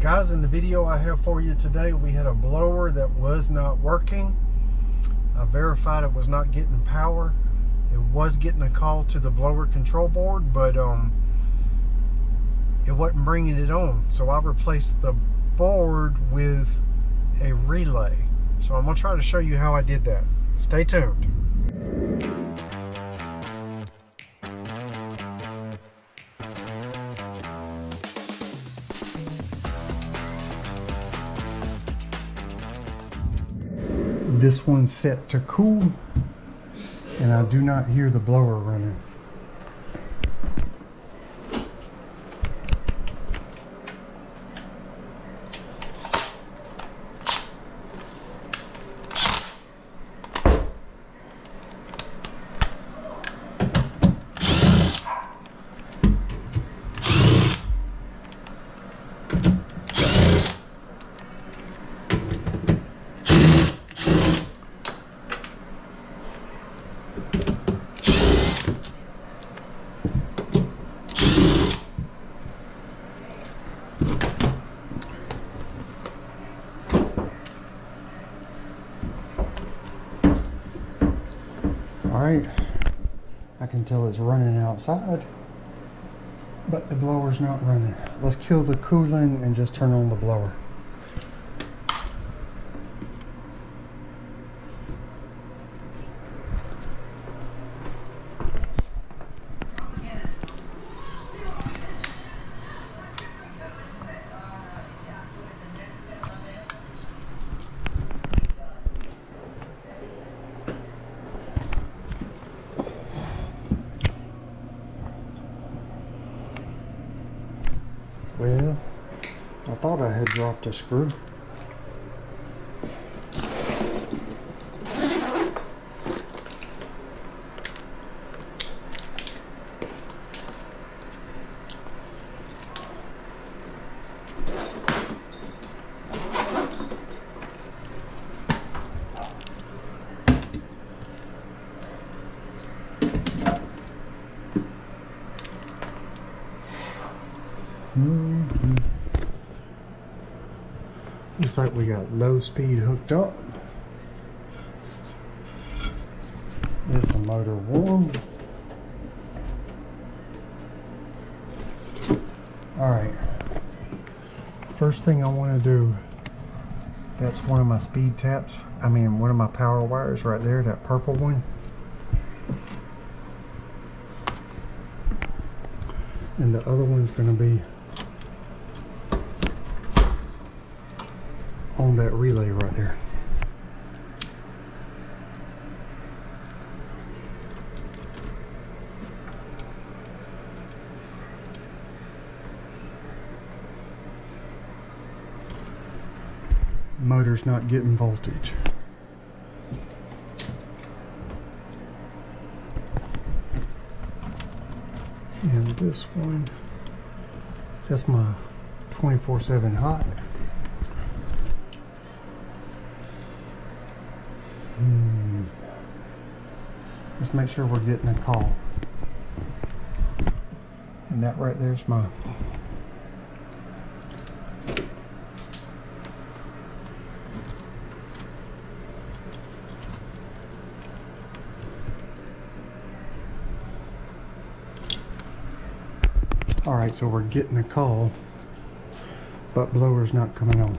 Guys, in the video I have for you today, we had a blower that was not working. I verified it was not getting power. It was getting a call to the blower control board, but um, it wasn't bringing it on. So I replaced the board with a relay. So I'm gonna try to show you how I did that. Stay tuned. One's set to cool and I do not hear the blower running. Right, I can tell it's running outside, but the blower's not running. Let's kill the cooling and just turn on the blower. Well, I thought I had dropped a screw. Looks like we got low speed hooked up. Is the motor warm? All right. First thing I want to do, that's one of my speed taps. I mean, one of my power wires right there, that purple one. And the other one's going to be on that relay right there. Motor's not getting voltage. And this one, that's my 24-7 hot. Let's make sure we're getting a call. And that right there's my All right, so we're getting a call, but blower's not coming on.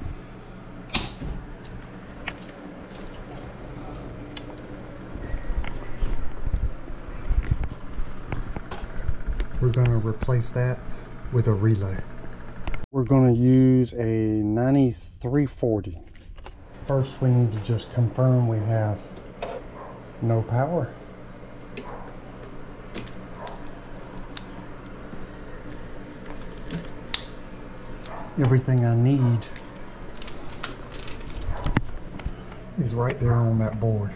We're going to replace that with a relay. We're going to use a 9340. First, we need to just confirm we have no power. Everything I need is right there on that board.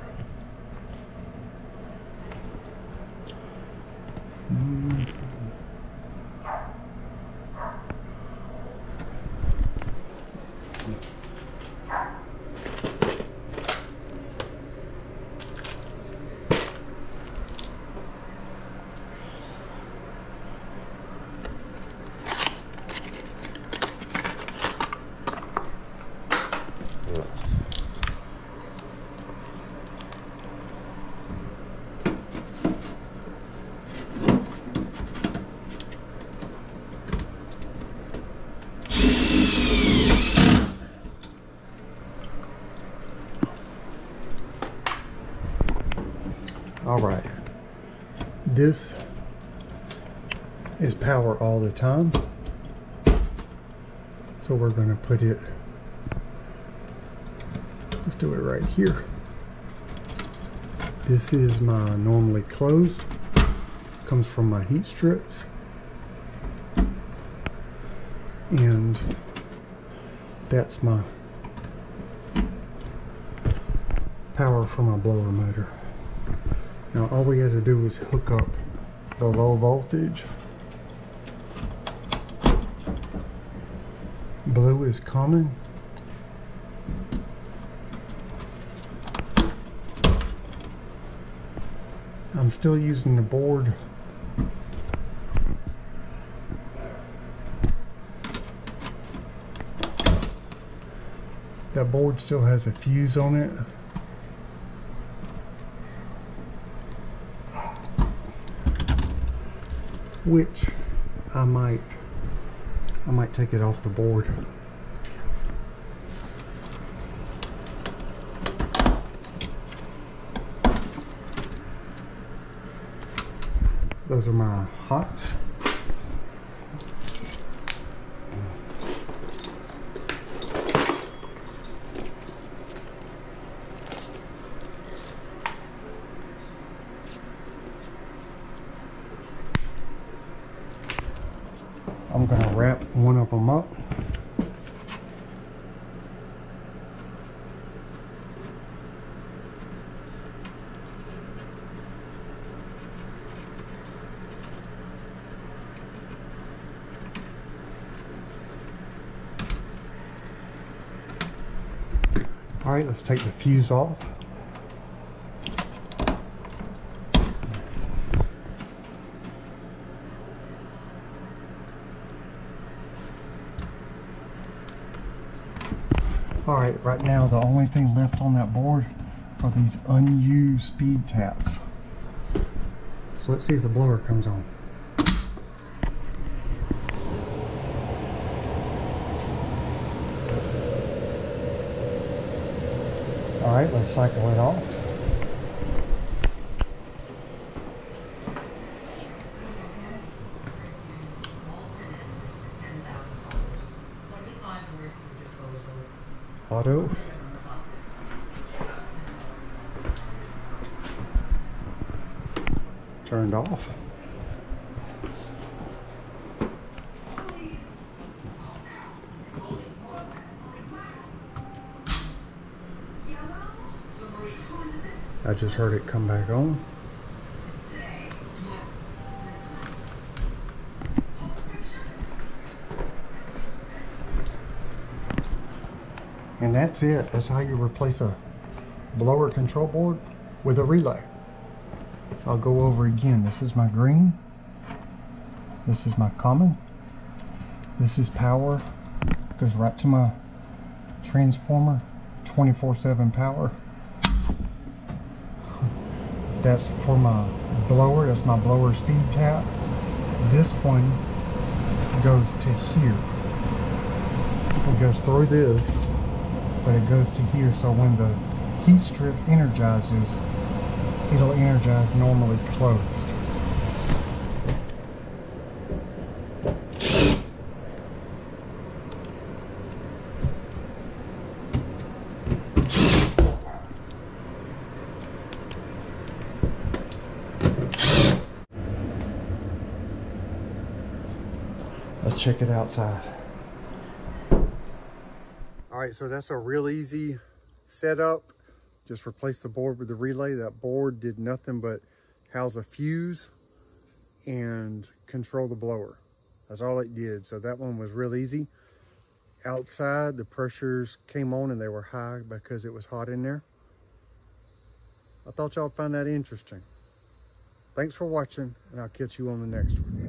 All right. This is power all the time. So we're going to put it, let's do it right here. This is my normally closed, comes from my heat strips. And that's my power for my blower motor. Now all we had to do was hook up the low voltage. Blue is common. I'm still using the board that board still has a fuse on it which I might I might take it off the board. Those are my hots I'm going to wrap one of them up. All right, let's take the fuse off. All right, right now the only thing left on that board are these unused speed taps. So let's see if the blower comes on. All right, let's cycle it off. Auto. Turned off. I just heard it come back on. And that's it. That's how you replace a blower control board with a relay. I'll go over again. This is my green. This is my common. This is power. Goes right to my transformer. 24-7 power. That's for my blower. That's my blower speed tap. This one goes to here. It goes through this but it goes to here. So when the heat strip energizes it'll energize normally closed. Let's check it outside right, so that's a real easy setup. Just replace the board with the relay. That board did nothing but house a fuse and control the blower. That's all it did. So that one was real easy. Outside, the pressures came on and they were high because it was hot in there. I thought y'all find that interesting. Thanks for watching, and I'll catch you on the next one.